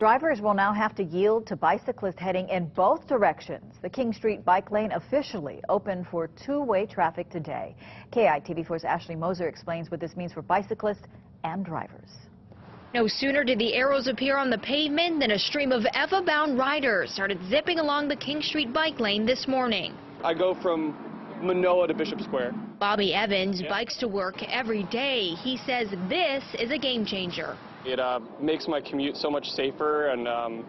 Drivers will now have to yield to bicyclists heading in both directions. The King Street bike lane officially opened for two-way traffic today. KITV4's Ashley Moser explains what this means for bicyclists and drivers. No sooner did the arrows appear on the pavement than a stream of Ewa-bound riders started zipping along the King Street bike lane this morning. I go from Manoa to Bishop Square. Bobby Evans Yeah. bikes to work every day. He says this is a game changer. It uh, makes my commute so much safer and um,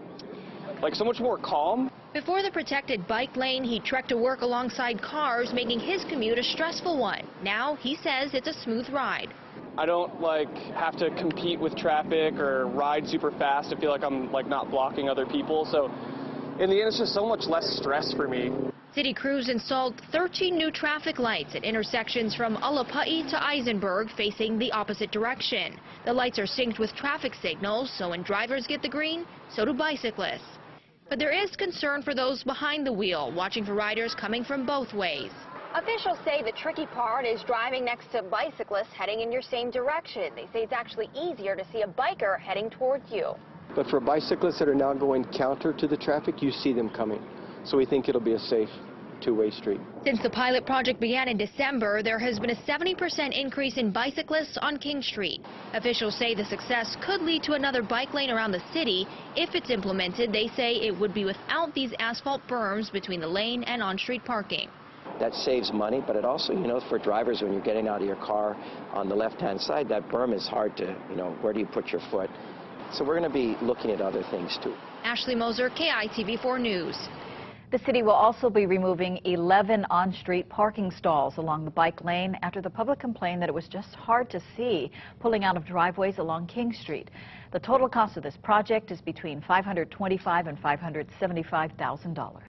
like so much more calm. Before the protected bike lane, he trekked to work alongside cars, making his commute a stressful one. Now he says it's a smooth ride. I don't like have to compete with traffic or ride super fast to feel like I'm like not blocking other people. So in the end, it's just so much less stress for me. City crews installed 13 new traffic lights at intersections from Alapa'i to Isenberg facing the opposite direction. The lights are synced with traffic signals, so when drivers get the green, so do bicyclists. But there is concern for those behind the wheel, watching for riders coming from both ways. Officials say the tricky part is driving next to bicyclists heading in your same direction. They say it's actually easier to see a biker heading towards you. But for bicyclists that are now going counter to the traffic, you see them coming. So we think it'll be a safe two-way street. Since the pilot project began in December, there has been a 70% increase in bicyclists on King Street. Officials say the success could lead to another bike lane around the city. If it's implemented, they say it would be without these asphalt berms between the lane and on-street parking. That saves money, but it also, you know, for drivers, when you're getting out of your car on the left-hand side, that berm is hard to, you know, where do you put your foot? So we're going to be looking at other things, too. Ashley Moser, KITV4 News. The city will also be removing 11 on-street parking stalls along the bike lane after the public complained that it was just hard to see pulling out of driveways along King Street. The total cost of this project is between 525 and $575,000.